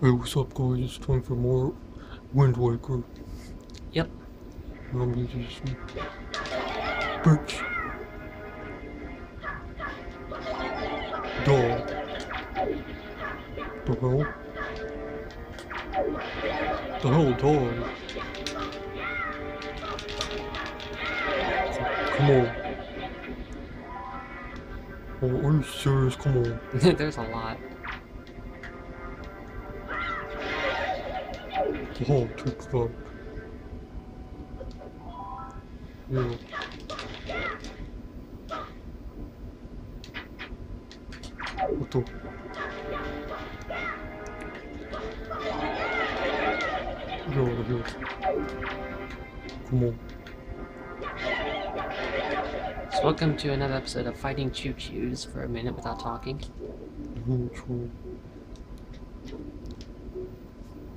Hey, what's up, guys? It's time for more Wind Waker. Yep. I'm using some bitch. Dog. The hell? The hell, dog? Come on. Oh, are you serious? Come on. There's a lot. Oh, take that. Yeah. The? Get out of here. Come on. So welcome to another episode of Fighting ChuChus for a minute without talking.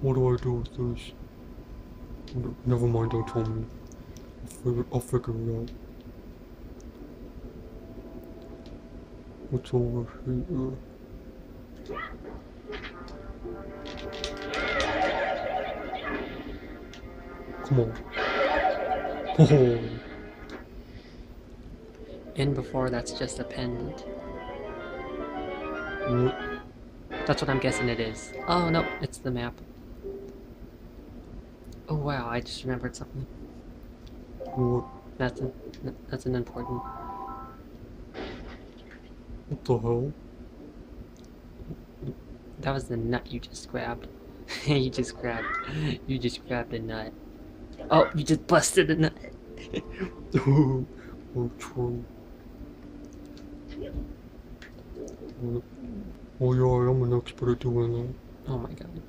What do I do with this? Never mind, don't tell me. I'll figure, I'll figure it out. What's over here? Come on. Oh, And before that's just a pendant. what? That's what I'm guessing it is. Oh no, it's the map. Oh wow, I just remembered something. What? That's an, that's an important. What the hell? That was the nut you just grabbed. you just grabbed. You just grabbed a nut. Oh, you just busted a nut. oh, true. Oh yeah, I'm an expert at doing that. Oh my god.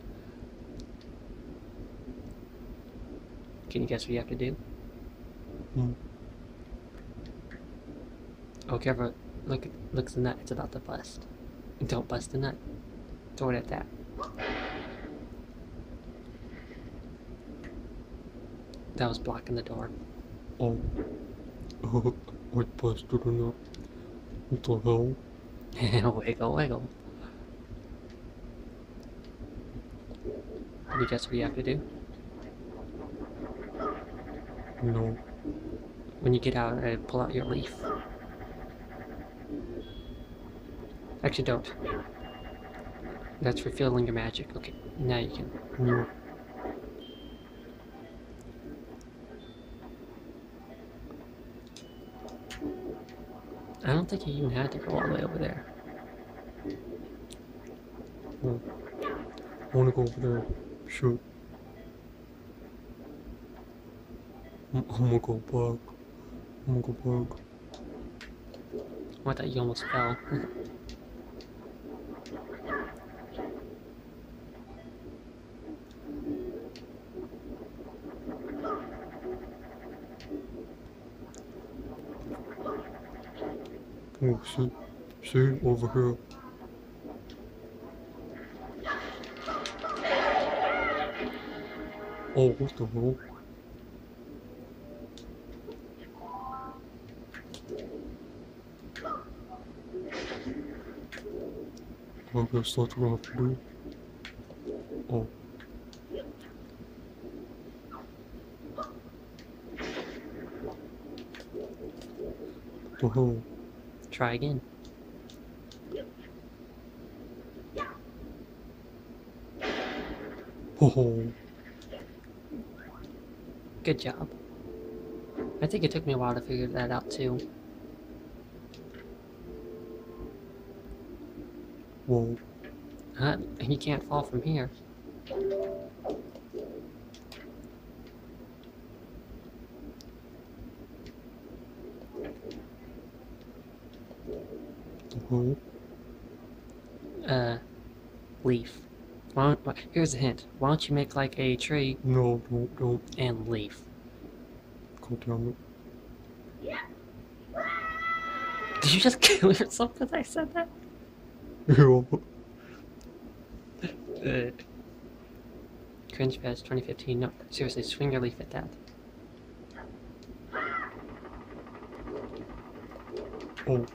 Can you guess what you have to do? Hmm. Oh, careful. Look, look at the nut. It's about to bust. Don't bust the nut. Throw it at that. That was blocking the door. Oh, I busted a nut. What the hell? wiggle, wiggle. Can you guess what you have to do? No. When you get out, uh, pull out your leaf. Actually, don't. That's revealing your magic. Okay, now you can. No. I don't think you even had to go all the way over there. no. I wanna go over there. Shoot. I'm, I'm gonna go back. I'm gonna go back. Oh, I thought you almost fell. Oh, see? See? Over here. Oh, what the hell? That's I have to do. Oh. Hell? Try again. Oh, Good job. I think it took me a while to figure that out too. Whoa. Huh? And you can't fall from here. Hell? Uh, leaf. Why don't, why- here's a hint. Why don't you make like a tree No, don't, don't. and leaf? God damn it. Did you just kill yourself because I said that? Yeah, Cringe Fest 2015. No, seriously, swing your leaf at that. oh.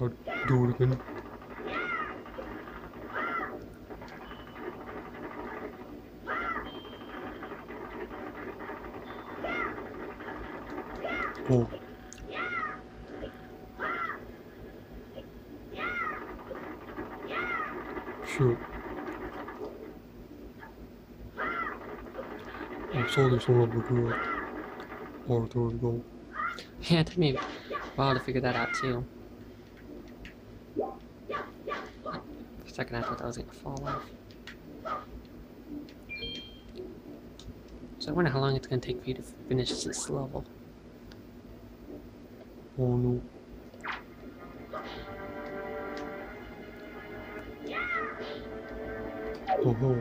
I'll do it again. Oh. Sure. I saw this one over here. Oh, there we go. Yeah, it took me a while to figure that out too. For a second, I thought that was gonna fall off. So I wonder how long it's gonna take for you to finish this level. Oh no. Hell?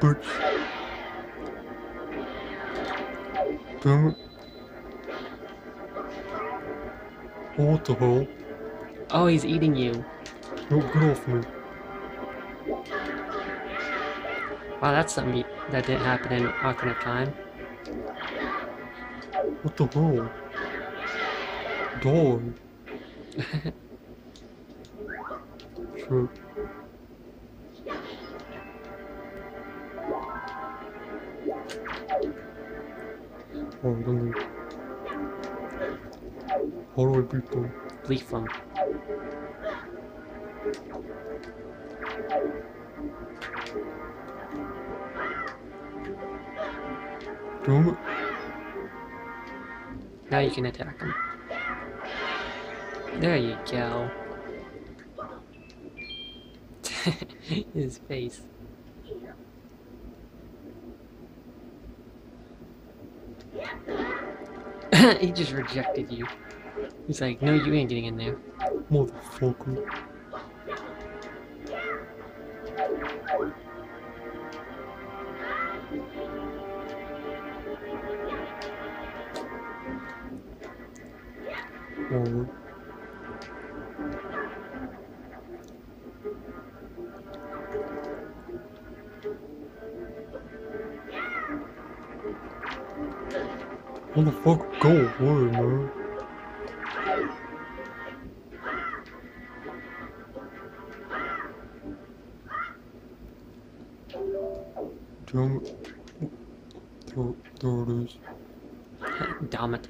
Bitch. Damn it. Oh, what the hell? Oh, he's eating you. No, get off me. Wow, that's something that didn't happen in Ocarina of Time. What the hell? Die. Shit. Oh, let me. How do I beat them? Leaf him. Damn it. Now you can attack him. There you go. His face. he just rejected you. He's like, no, you ain't getting in there. Motherfucker. Oh. Alright. Motherfucker, go away, man. Damn it. There, there it is. Damn it.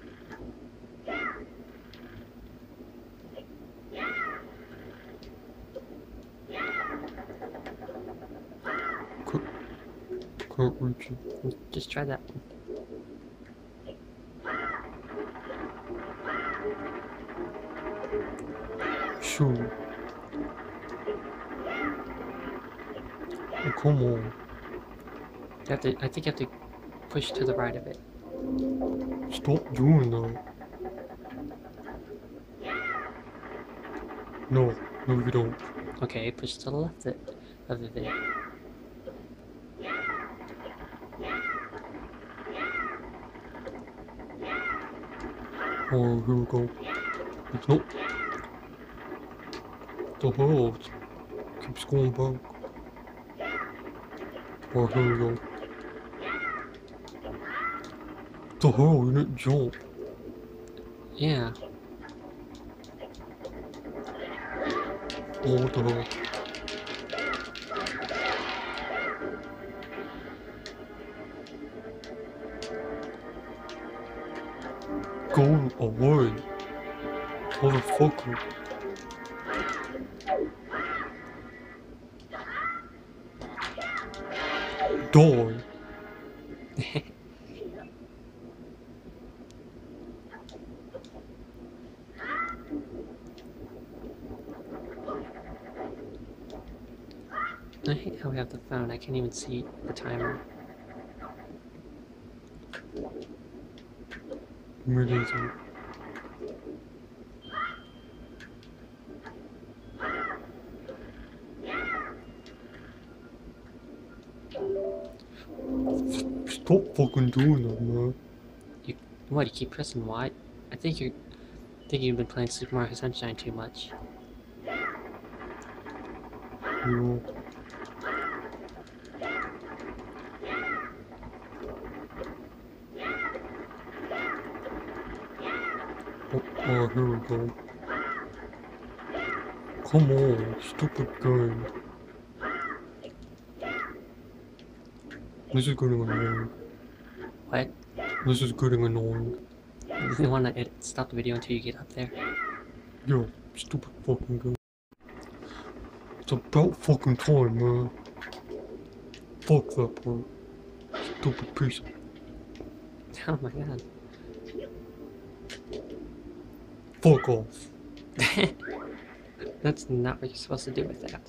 Can't reach it. Just try that one. Sure. Oh, come on. You have to, I think you have to push to the right of it. Stop doing that. No, no you don't. Okay, push to the left it, of it. Oh, here we go. It's not. The hell? It keeps going back. Oh, here we go. The hell? You didn't jump. Yeah. Oh, what the hell? Go away. Motherfucker. Die. I hate how we have the phone. I can't even see the timer. Immediately. Stop fucking doing that, man. You, what, you keep pressing Y? I think you're... I think you've been playing Super Mario Sunshine too much. Oh, oh, here we go. Come on, stupid game. This is getting annoying. What? This is getting annoying. You wanna edit, stop the video until you get up there? Yo, stupid fucking game. It's about fucking time, man. Fuck that part. Stupid piece of Oh my god. fuck off. That's not what you're supposed to do with that.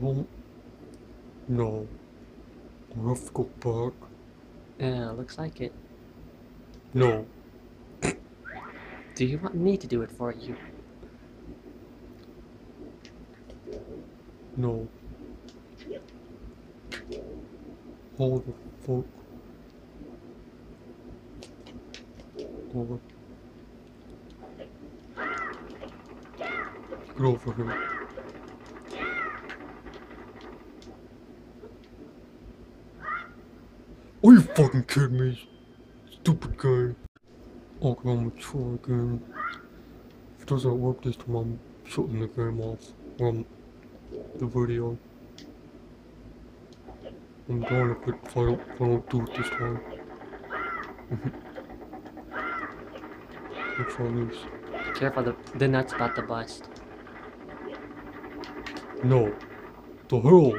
Don't. No. I have to go back. Yeah, looks like it. No. Do you want me to do it for you? No. Hold the fuck. Over. Get over here. Are you fucking kidding me? Stupid guy. Okay, I'm gonna try again. If it doesn't work this time, I'm shutting the game off. Um, the video. I'm going to it, if, I don't, if I don't do it this time. Let's try this. Careful, the, the nut's about to bust. No. The hell?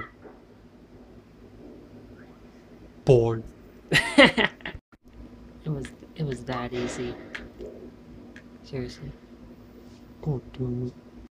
Boy. it was it was that easy. Seriously. Oh, Damn it.